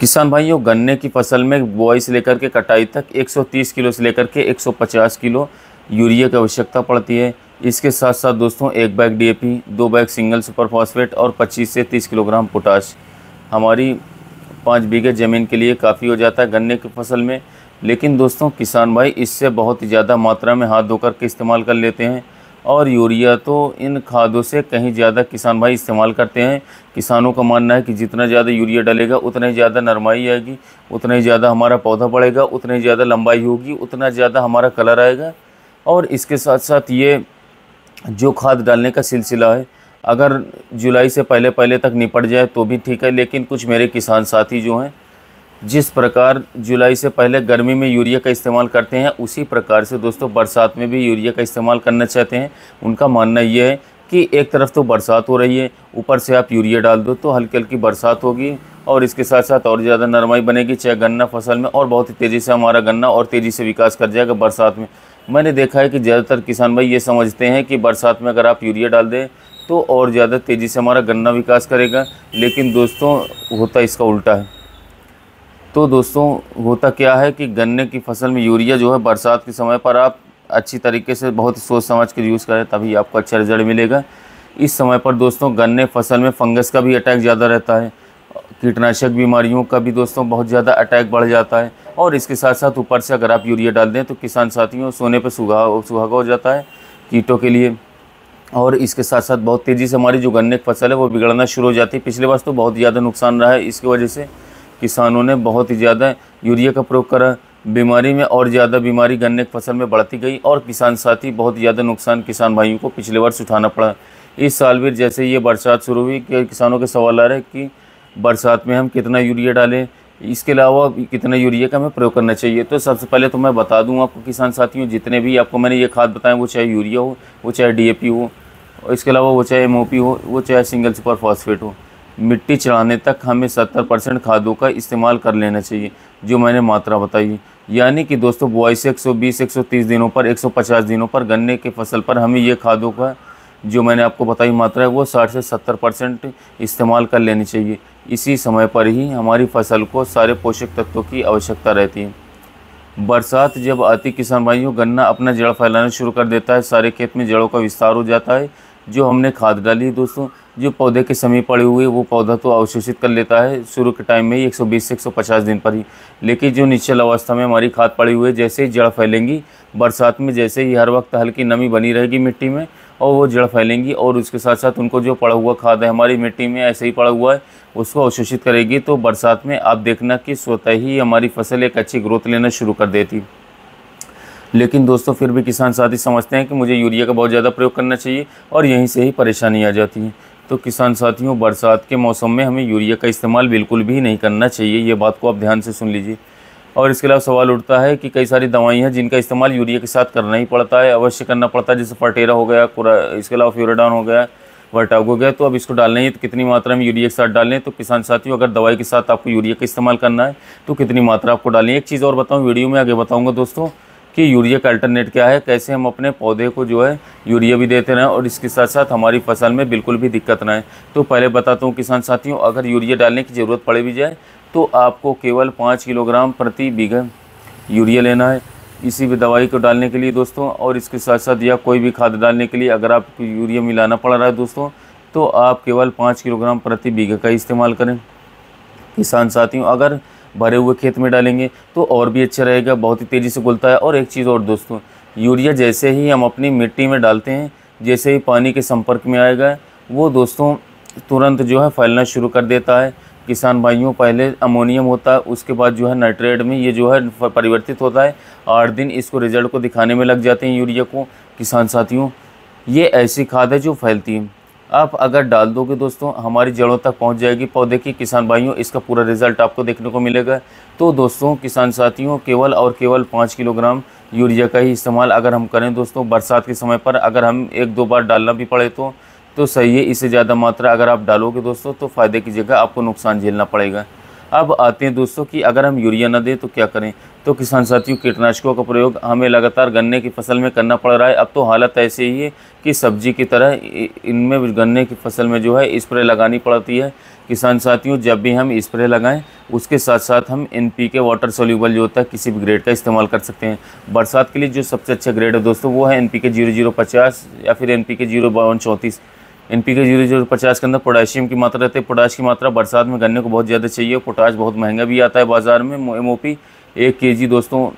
किसान भाइयों, गन्ने की फ़सल में बुआई से लेकर के कटाई तक 130 किलो से लेकर के 150 किलो यूरिया की आवश्यकता पड़ती है। इसके साथ साथ दोस्तों, एक बैग डीएपी दो बैग सिंगल सुपर फॉस्फेट और 25 से 30 किलोग्राम पोटाश। हमारी पाँच बीघे ज़मीन के लिए काफ़ी हो जाता है गन्ने की फ़सल में। लेकिन दोस्तों, किसान भाई इससे बहुत ज़्यादा मात्रा में हाथ धोकर के इस्तेमाल कर लेते हैं। और यूरिया तो इन खादों से कहीं ज़्यादा किसान भाई इस्तेमाल करते हैं। किसानों का मानना है कि जितना ज़्यादा यूरिया डलेगा, उतना ही ज़्यादा नरमाई आएगी, उतना ही ज़्यादा हमारा पौधा बढ़ेगा, उतना ही ज़्यादा लंबाई होगी, उतना ज़्यादा हमारा कलर आएगा। और इसके साथ साथ ये जो खाद डालने का सिलसिला है, अगर जुलाई से पहले पहले तक निपट जाए तो भी ठीक है, लेकिन कुछ मेरे किसान साथी जो हैं जिस प्रकार जुलाई से पहले गर्मी में यूरिया का इस्तेमाल करते हैं, उसी प्रकार से दोस्तों बरसात में भी यूरिया का इस्तेमाल करना चाहते हैं। उनका मानना ये है कि एक तरफ़ तो बरसात हो रही है, ऊपर से आप यूरिया डाल दो तो हल्की हल्की बरसात होगी और इसके साथ साथ और ज़्यादा नरमाई बनेगी, चाहे गन्ना फ़सल में, और बहुत ही तेज़ी से हमारा गन्ना और तेज़ी से विकास कर जाएगा बरसात में। मैंने देखा है कि ज़्यादातर किसान भाई ये समझते हैं कि बरसात में अगर आप यूरिया डाल दें तो और ज़्यादा तेज़ी से हमारा गन्ना विकास करेगा, लेकिन दोस्तों होता इसका उल्टा है। तो दोस्तों, होता क्या है कि गन्ने की फ़सल में यूरिया जो है बरसात के समय पर आप अच्छी तरीके से बहुत सोच समझ कर यूज़ करें, तभी आपको अच्छा रिज़ल्ट मिलेगा। इस समय पर दोस्तों, गन्ने फ़सल में फंगस का भी अटैक ज़्यादा रहता है। कीटनाशक बीमारियों का भी दोस्तों, बहुत ज़्यादा अटैक बढ़ जाता है। और इसके साथ साथ ऊपर से अगर आप यूरिया डाल दें तो किसान साथियों, सोने पर सुहा सुहागा हो जाता है कीटों के लिए। और इसके साथ साथ बहुत तेज़ी से हमारी जो गन्ने की फ़सल है, वो बिगड़ना शुरू हो जाती है। पिछले वर्ष तो बहुत ज़्यादा नुकसान रहा है, इसकी वजह से किसानों ने बहुत ही ज़्यादा यूरिया का प्रयोग करा। बीमारी में और ज़्यादा बीमारी गन्ने की फ़सल में बढ़ती गई और किसान साथी बहुत ज़्यादा नुकसान किसान भाइयों को पिछले वर्ष उठाना पड़ा। इस साल भी जैसे ये बरसात शुरू हुई कि किसानों के सवाल आ रहे कि बरसात में हम कितना यूरिया डालें, इसके अलावा कितना यूरिया का हमें प्रयोग करना चाहिए। तो सबसे पहले तो मैं बता दूँ आपको किसान साथियों, जितने भी आपको मैंने ये खाद बताएँ वो चाहे यूरिया हो, वो चाहे डीएपी हो इसके अलावा वो चाहे एमओपी हो, वो चाहे सिंगल सुपर फॉस्फेट हो। मिट्टी चढ़ाने तक हमें सत्तर परसेंट खादों का इस्तेमाल कर लेना चाहिए, जो मैंने मात्रा बताई यानी कि दोस्तों, बुआई से 120 130 दिनों पर 150 दिनों पर गन्ने के फ़सल पर हमें ये खादों का, जो मैंने आपको बताई मात्रा है, वो 60 से 70 परसेंट इस्तेमाल कर लेनी चाहिए। इसी समय पर ही हमारी फ़सल को सारे पोषक तत्वों की आवश्यकता रहती है। बरसात जब आती किसान भाइयों, गन्ना अपना जड़ फैलाना शुरू कर देता है। सारे खेत में जड़ों का विस्तार हो जाता है, जो हमने खाद डाली दोस्तों। जो पौधे के समीप पड़े हुए वो पौधा तो अवशोषित कर लेता है। शुरू के टाइम में ही 120 से 150 दिन पर ही। लेकिन जो निश्चल अवस्था में हमारी खाद पड़ी हुई है, जैसे ही जड़ फैलेंगी, बरसात में जैसे ही हर वक्त हल्की नमी बनी रहेगी मिट्टी में, और वो जड़ फैलेंगी, और उसके साथ साथ उनको जो पड़ा हुआ खाद है हमारी मिट्टी में, ऐसे ही पड़ा हुआ है, उसको अवशोषित करेगी तो बरसात में आप देखना कि स्वतः ही हमारी फ़सल एक अच्छी ग्रोथ लेना शुरू कर देती। लेकिन दोस्तों, फिर भी किसान साथी समझते हैं कि मुझे यूरिया का बहुत ज़्यादा प्रयोग करना चाहिए, और यहीं से ही परेशानी आ जाती है। तो किसान साथियों, बरसात के मौसम में हमें यूरिया का इस्तेमाल बिल्कुल भी नहीं करना चाहिए, ये बात को आप ध्यान से सुन लीजिए। और इसके अलावा सवाल उठता है कि कई सारी दवाई हैं जिनका इस्तेमाल यूरिया के साथ करना ही पड़ता है, अवश्य करना पड़ता है, जैसे फर्टेरा हो गया इसके अलावा फ्यूराडान हो गया, वर्टाग हो गया तो अब इसको डालना ही तो कितनी मात्रा में यूरिया के साथ डालें तो किसान साथियों, अगर दवाई के साथ आपको यूरिया का इस्तेमाल करना है तो कितनी मात्रा आपको डालें एक चीज़ और बताऊँ, वीडियो में आगे बताऊँगा दोस्तों कि यूरिया का अल्टरनेट क्या है, कैसे हम अपने पौधे को जो है यूरिया भी देते रहें और इसके साथ साथ हमारी फ़सल में बिल्कुल भी दिक्कत ना आए। तो पहले बताता हूँ किसान साथियों, अगर यूरिया डालने की ज़रूरत पड़े भी जाए तो आपको केवल पाँच किलोग्राम प्रति बीघा यूरिया लेना है। इसी भी दवाई को डालने के लिए दोस्तों, और इसके साथ साथ या कोई भी खाद डालने के लिए अगर आपको यूरिया मिलाना पड़ रहा है दोस्तों तो आप केवल पाँच किलोग्राम प्रति बीघा का इस्तेमाल करें। किसान साथियों, अगर भरे हुए खेत में डालेंगे तो और भी अच्छा रहेगा, बहुत ही तेज़ी से घुलता है। और एक चीज़ और दोस्तों, यूरिया जैसे ही हम अपनी मिट्टी में डालते हैं, जैसे ही पानी के संपर्क में आएगा, वो दोस्तों तुरंत जो है फैलना शुरू कर देता है। किसान भाइयों, पहले अमोनियम होता है उसके बाद जो है नाइट्रेट में ये जो है परिवर्तित होता है। आठ दिन इसको रिज़ल्ट को दिखाने में लग जाते हैं यूरिया को। किसान साथियों, ये ऐसी खाद है जो फैलती है। आप अगर डाल दोगे दोस्तों, हमारी जड़ों तक पहुँच जाएगी। पौधे की किसान भाइयों, इसका पूरा रिज़ल्ट आपको देखने को मिलेगा। तो दोस्तों, किसान साथियों, केवल और केवल पाँच किलोग्राम यूरिया का ही इस्तेमाल अगर हम करें दोस्तों, बरसात के समय पर अगर हम एक दो बार डालना भी पड़े तो तो सही है इससे ज़्यादा मात्रा अगर आप डालोगे दोस्तों तो फ़ायदे की जगह आपको नुकसान झेलना पड़ेगा। अब आते हैं दोस्तों कि अगर हम यूरिया न दें तो क्या करें? तो किसान साथियों, कीटनाशकों का प्रयोग हमें लगातार गन्ने की फ़सल में करना पड़ रहा है। अब तो हालत ऐसे ही है कि सब्ज़ी की तरह इनमें गन्ने की फ़सल में जो है स्प्रे लगानी पड़ती है। किसान साथियों, जब भी हम स्प्रे लगाएँ, उसके साथ साथ हम N P K water soluble जो होता है, किसी भी ग्रेड का इस्तेमाल कर सकते हैं। बरसात के लिए जो सबसे अच्छा ग्रेड है दोस्तों, वो है N P K zero zero पचास या फिर एन पी के ज़ीरो बावन चौंतीस। N P K zero zero पचास के अंदर पोटाशियम की मात्रा रहती है। पोटाश की मात्रा बरसात में गन्ने को बहुत ज़्यादा चाहिए पोटाश बहुत महँगा भी आता है बाज़ार में। एम ओ पी एक के जी दोस्तों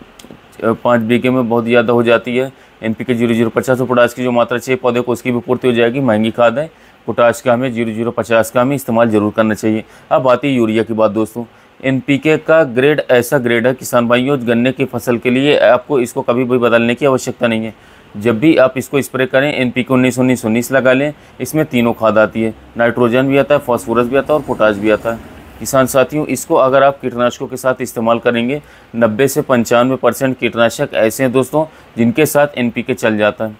पाँच बीघे में बहुत ज़्यादा हो जाती है। N P K zero zero पचास और पोटाश की जो मात्रा चाहिए, पौधे को उसकी भी पूर्ति हो जाएगी, महँगी खाद है। पोटाश का हमें ज़ीरो ज़ीरो पचास का हमें इस्तेमाल ज़रूर करना चाहिए। अब आती है यूरिया की बात दोस्तों। एन पी के का ग्रेड ऐसा ग्रेड है, किसान भाइयों, गन्ने की फ़सल के लिए आपको इसको कभी भी बदलने की आवश्यकता नहीं है। जब भी आप इसको स्प्रे करें एन पी के उन्नीस उन्नीस उन्नीस लगा लें, इसमें तीनों खाद आती है। नाइट्रोजन भी आता है फॉस्फोरस भी आता है और पोटाश भी आता है। किसान साथियों, इसको अगर आप कीटनाशकों के साथ इस्तेमाल करेंगे 90 से पंचानवे परसेंट कीटनाशक ऐसे हैं दोस्तों, जिनके साथ एनपी के चल जाता है।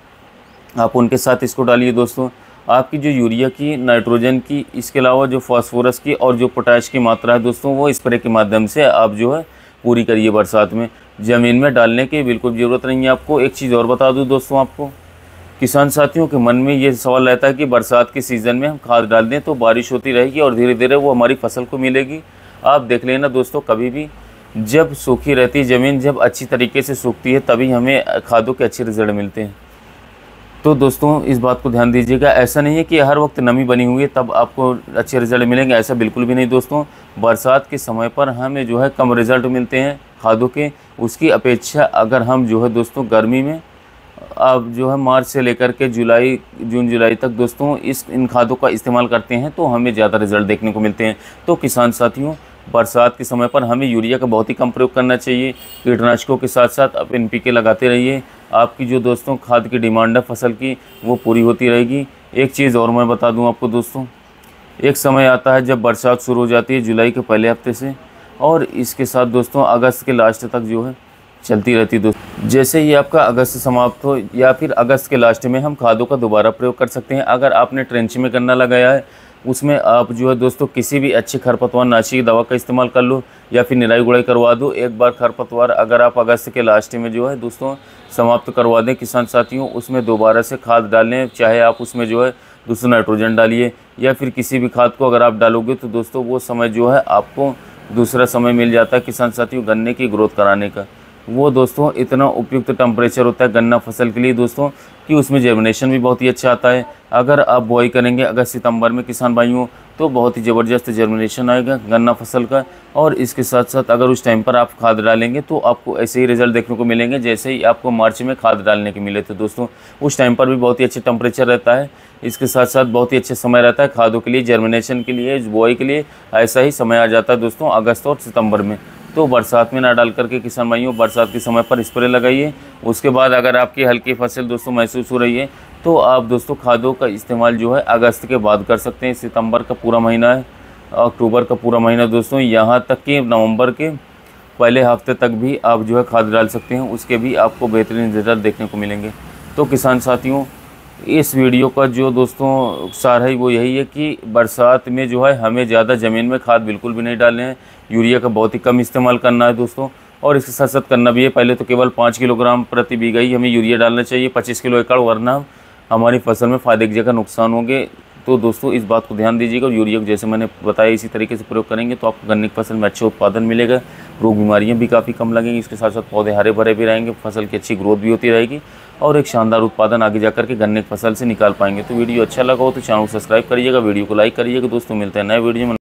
आप उनके साथ इसको डालिए दोस्तों। आपकी जो यूरिया की, नाइट्रोजन की, इसके अलावा जो फास्फोरस की और जो पोटाश की मात्रा है दोस्तों, वो स्प्रे के माध्यम से आप जो है पूरी करिए बरसात में। ज़मीन में डालने की बिल्कुल ज़रूरत नहीं है आपको। एक चीज़ और बता दूँ दोस्तों आपको। किसान साथियों के मन में ये सवाल रहता है कि बरसात के सीज़न में हम खाद डाल दें तो बारिश होती रहेगी और धीरे धीरे वो हमारी फ़सल को मिलेगी। आप देख लेना दोस्तों, कभी भी जब सूखी रहती है ज़मीन, जब अच्छी तरीके से सूखती है, तभी हमें खादों के अच्छे रिज़ल्ट मिलते हैं। तो दोस्तों, इस बात को ध्यान दीजिएगा। ऐसा नहीं है कि हर वक्त नमी बनी हुई है, तब आपको अच्छे रिज़ल्ट मिलेंगे। ऐसा बिल्कुल भी नहीं दोस्तों। बरसात के समय पर हमें जो है कम रिज़ल्ट मिलते हैं खादों के। उसकी अपेक्षा अगर हम जो है दोस्तों, गर्मी में अब जो है मार्च से लेकर के जुलाई, जून, जुलाई तक दोस्तों, इस, इन खादों का इस्तेमाल करते हैं तो हमें ज़्यादा रिज़ल्ट देखने को मिलते हैं। तो किसान साथियों, बरसात के समय पर हमें यूरिया का बहुत ही कम प्रयोग करना चाहिए। कीटनाशकों के साथ साथ आप एन लगाते रहिए। आपकी जो दोस्तों खाद की डिमांड है फ़सल की, वो पूरी होती रहेगी। एक चीज़ और मैं बता दूँ आपको दोस्तों, एक समय आता है जब बरसात शुरू हो जाती है जुलाई के पहले हफ़्ते से, और इसके साथ दोस्तों अगस्त के लास्ट तक जो है चलती रहती है दोस्तों। जैसे ही आपका अगस्त समाप्त हो या फिर अगस्त के लास्ट में हम खादों का दोबारा प्रयोग कर सकते हैं। अगर आपने ट्रेंच में गन्ना लगाया है उसमें आप जो है दोस्तों किसी भी अच्छी खरपतवार नाशी दवा का इस्तेमाल कर लो या फिर निराई गुड़ाई करवा दो। एक बार खरपतवार अगर आप अगस्त के लास्ट में जो है दोस्तों समाप्त करवा दें किसान साथियों, उसमें दोबारा से खाद डालें, चाहे आप उसमें जो है दोस्तों नाइट्रोजन डालिए या फिर किसी भी खाद को अगर आप डालोगे तो दोस्तों वो समय जो है आपको दूसरा समय मिल जाता है किसान साथियों गन्ने की ग्रोथ कराने का। वो दोस्तों इतना उपयुक्त टेम्परेचर होता है गन्ना फ़सल के लिए दोस्तों, कि उसमें जर्मिनेशन भी बहुत ही अच्छा आता है। अगर आप बुआई करेंगे अगस्त सितंबर में किसान भाइयों तो बहुत ही ज़बरदस्त जर्मिनेशन आएगा गन्ना फ़सल का। और इसके साथ साथ अगर उस टाइम पर आप खाद डालेंगे तो आपको ऐसे ही रिज़ल्ट देखने को मिलेंगे, जैसे ही आपको मार्च में खाद डालने के मिले थे दोस्तों। उस टाइम पर भी बहुत ही अच्छे टेम्परेचर रहता है। इसके साथ साथ बहुत ही अच्छे समय रहता है खादों के लिए जर्मिनेशन के लिए बुआई के लिए, ऐसा ही समय आ जाता है दोस्तों, अगस्त और सितंबर में। तो बरसात में ना डाल करके किसान भाइयों, बरसात के समय पर स्प्रे लगाइए। उसके बाद अगर आपकी हल्की फ़सल दोस्तों महसूस हो रही है तो आप दोस्तों खादों का इस्तेमाल जो है अगस्त के बाद कर सकते हैं। सितंबर का पूरा महीना है, अक्टूबर का पूरा महीना दोस्तों, यहाँ तक कि नवंबर के पहले हफ़्ते तक भी आप जो है खाद डाल सकते हैं। उसके भी आपको बेहतरीन रिज़ल्ट देखने को मिलेंगे। तो किसान साथियों इस वीडियो का जो दोस्तों सार है, वो यही है कि बरसात में जो है, हमें ज़्यादा ज़मीन में खाद बिल्कुल भी नहीं डालने हैं। यूरिया का बहुत ही कम इस्तेमाल करना है दोस्तों, और इसके साथ साथ करना भी है। पहले तो केवल पाँच किलोग्राम प्रति बीघा ही हमें यूरिया डालना चाहिए, पच्चीस किलो एकड़, वरना हमारी फ़सल में फ़ायदे की जगह नुकसान होंगे। तो दोस्तों, इस बात को ध्यान दीजिएगा यूरिया जैसे मैंने बताया, इसी तरीके से प्रयोग करेंगे तो आपको गन्ने की फ़सल में अच्छा उत्पादन मिलेगा। रोग बीमारियाँ भी काफ़ी कम लगेंगी। इसके साथ साथ पौधे हरे भरे भी रहेंगे, फ़सल की अच्छी ग्रोथ भी होती रहेगी और एक शानदार उत्पादन आगे जाकर के गन्ने की फ़सल से निकाल पाएँगे। तो वीडियो अच्छा लगा हो तो चैनल को सब्सक्राइब करिएगा, वीडियो को लाइक करिएगा। दोस्तों, मिलते हैं नए वीडियो में।